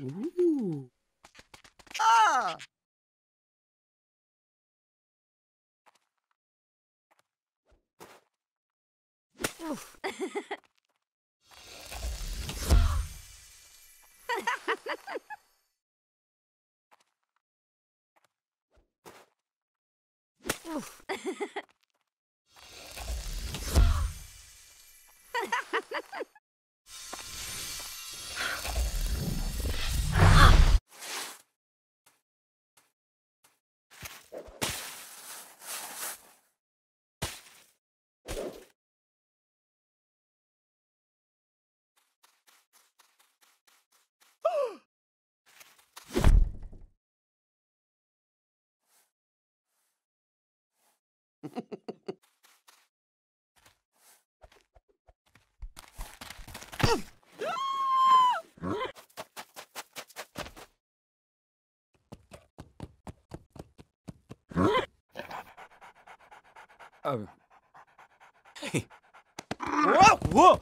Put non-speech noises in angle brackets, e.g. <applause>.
Ooh. Ah! <laughs> Ha ha ha ha! Oh. Hey. Whoa! Whoa!